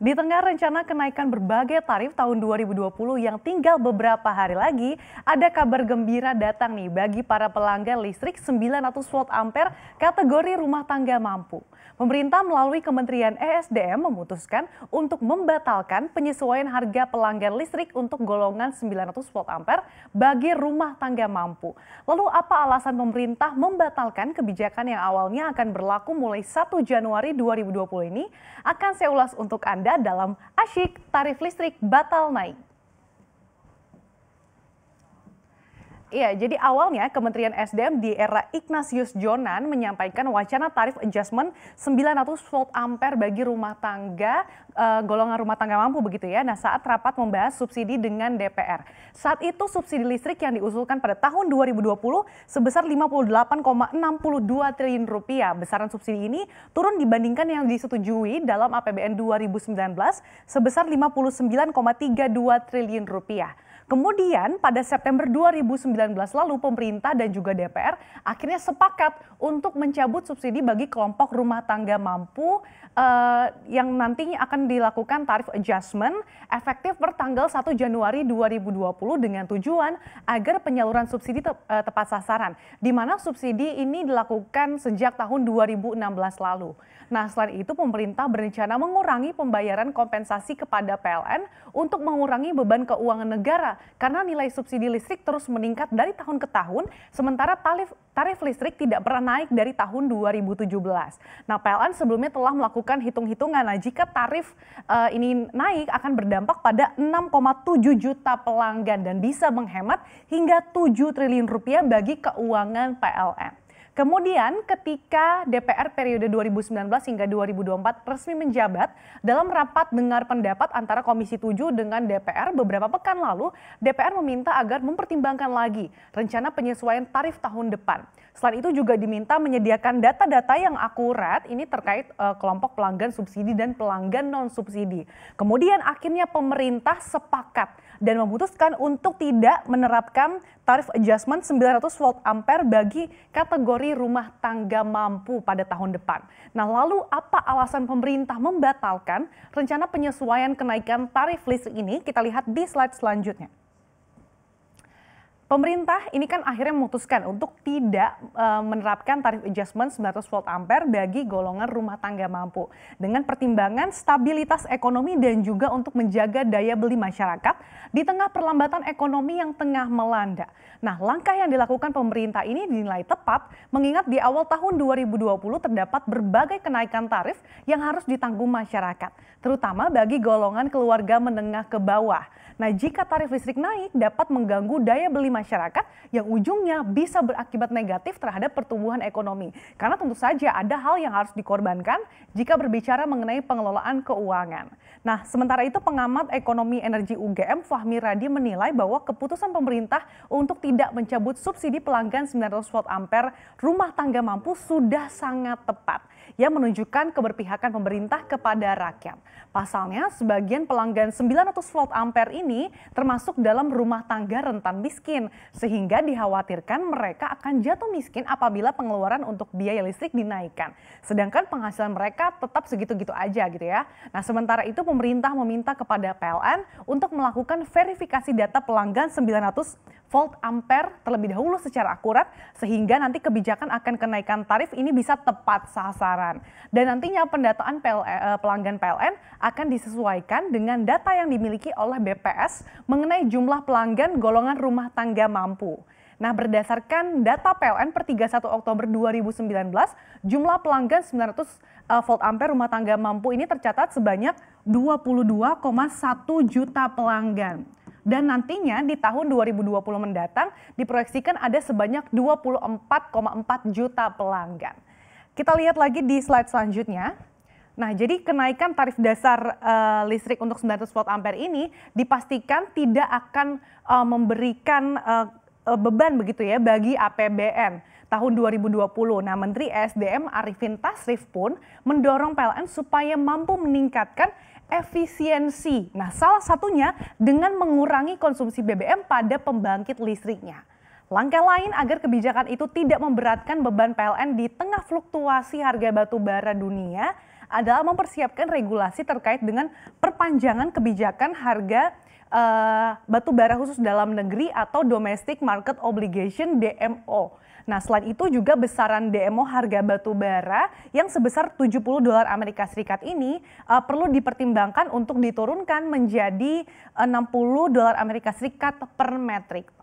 Di tengah rencana kenaikan berbagai tarif tahun 2020 yang tinggal beberapa hari lagi, ada kabar gembira datang nih bagi para pelanggan listrik 900 volt ampere kategori rumah tangga mampu. Pemerintah melalui Kementerian ESDM memutuskan untuk membatalkan penyesuaian harga pelanggan listrik untuk golongan 900 volt ampere bagi rumah tangga mampu. Lalu apa alasan pemerintah membatalkan kebijakan yang awalnya akan berlaku mulai 1 Januari 2020 ini? Akan saya ulas untuk anda dalam Asyik Tarif Listrik Batal Naik. Iya, jadi awalnya Kementerian SDM di era Ignatius Jonan menyampaikan wacana tarif adjustment 900 volt ampere bagi rumah tangga uh, golongan rumah tangga mampu begitu ya. Nah, saat rapat membahas subsidi dengan DPR. Saat itu subsidi listrik yang diusulkan pada tahun 2020 sebesar 58,62 triliun rupiah. Besaran subsidi ini turun dibandingkan yang disetujui dalam APBN 2019 sebesar 59,32 triliun rupiah. Kemudian pada September 2019 lalu pemerintah dan juga DPR akhirnya sepakat untuk mencabut subsidi bagi kelompok rumah tangga mampu uh, yang nantinya akan dilakukan tarif adjustment efektif per tanggal 1 Januari 2020 dengan tujuan agar penyaluran subsidi te uh, tepat sasaran di mana subsidi ini dilakukan sejak tahun 2016 lalu. Nah, selain itu pemerintah berencana mengurangi pembayaran kompensasi kepada PLN untuk mengurangi beban keuangan negara karena nilai subsidi listrik terus meningkat dari tahun ke tahun, sementara tarif, tarif listrik tidak pernah naik dari tahun 2017. Nah, PLN sebelumnya telah melakukan hitung-hitungan, nah jika tarif uh, ini naik akan berdampak pada 6,7 juta pelanggan dan bisa menghemat hingga 7 triliun rupiah bagi keuangan PLN. Kemudian ketika DPR periode 2019 hingga 2024 resmi menjabat dalam rapat dengar pendapat antara Komisi 7 dengan DPR beberapa pekan lalu, DPR meminta agar mempertimbangkan lagi rencana penyesuaian tarif tahun depan. Selain itu juga diminta menyediakan data-data yang akurat ini terkait uh, kelompok pelanggan subsidi dan pelanggan non subsidi. Kemudian akhirnya pemerintah sepakat dan memutuskan untuk tidak menerapkan tarif adjustment 900 volt ampere bagi kategori rumah tangga mampu pada tahun depan. Nah, lalu apa alasan pemerintah membatalkan rencana penyesuaian kenaikan tarif listrik ini? Kita lihat di slide selanjutnya. Pemerintah ini kan akhirnya memutuskan untuk tidak e, menerapkan tarif adjustment 900 volt ampere bagi golongan rumah tangga mampu dengan pertimbangan stabilitas ekonomi dan juga untuk menjaga daya beli masyarakat di tengah perlambatan ekonomi yang tengah melanda. Nah, langkah yang dilakukan pemerintah ini dinilai tepat mengingat di awal tahun 2020 terdapat berbagai kenaikan tarif yang harus ditanggung masyarakat, terutama bagi golongan keluarga menengah ke bawah. Nah, jika tarif listrik naik dapat mengganggu daya beli masyarakat yang ujungnya bisa berakibat negatif terhadap pertumbuhan ekonomi. Karena tentu saja ada hal yang harus dikorbankan jika berbicara mengenai pengelolaan keuangan. Nah, sementara itu pengamat ekonomi energi UGM Fahmi Radi menilai bahwa keputusan pemerintah untuk tidak mencabut subsidi pelanggan 900 volt ampere rumah tangga mampu sudah sangat tepat yang menunjukkan keberpihakan pemerintah kepada rakyat. Pasalnya, sebagian pelanggan 900 volt ampere ini termasuk dalam rumah tangga rentan miskin, sehingga dikhawatirkan mereka akan jatuh miskin apabila pengeluaran untuk biaya listrik dinaikkan. Sedangkan penghasilan mereka tetap segitu-gitu aja gitu ya. Nah, sementara itu pemerintah meminta kepada PLN untuk melakukan verifikasi data pelanggan 900 volt ampere terlebih dahulu secara akurat sehingga nanti kebijakan akan kenaikan tarif ini bisa tepat sasaran. Dan nantinya pendataan eh, pelanggan PLN akan disesuaikan dengan data yang dimiliki oleh BPS mengenai jumlah pelanggan golongan rumah tangga mampu. Nah, berdasarkan data PLN per 31 Oktober 2019, jumlah pelanggan 900 eh, volt ampere rumah tangga mampu ini tercatat sebanyak 22,1 juta pelanggan. Dan nantinya di tahun 2020 mendatang diproyeksikan ada sebanyak 24,4 juta pelanggan. Kita lihat lagi di slide selanjutnya. Nah, jadi kenaikan tarif dasar uh, listrik untuk 900 volt ampere ini dipastikan tidak akan uh, memberikan uh, beban begitu ya bagi APBN tahun 2020. Nah, Menteri SDM Arifin Tasrif pun mendorong PLN supaya mampu meningkatkan efisiensi. Nah, salah satunya dengan mengurangi konsumsi BBM pada pembangkit listriknya. Langkah lain agar kebijakan itu tidak memberatkan beban PLN di tengah fluktuasi harga batu bara dunia adalah mempersiapkan regulasi terkait dengan perpanjangan kebijakan harga uh, batu bara khusus dalam negeri atau domestic market obligation DMO. Nah, selain itu juga besaran DMO harga batu bara yang sebesar 70 dolar Amerika Serikat ini uh, perlu dipertimbangkan untuk diturunkan menjadi 60 dolar Amerika Serikat per metrik